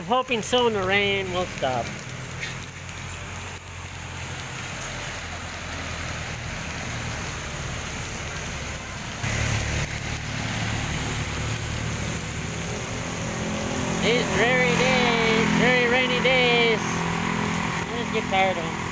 I'm hoping soon the rain will stop. These dreary days, very rainy days. I just get tired of them.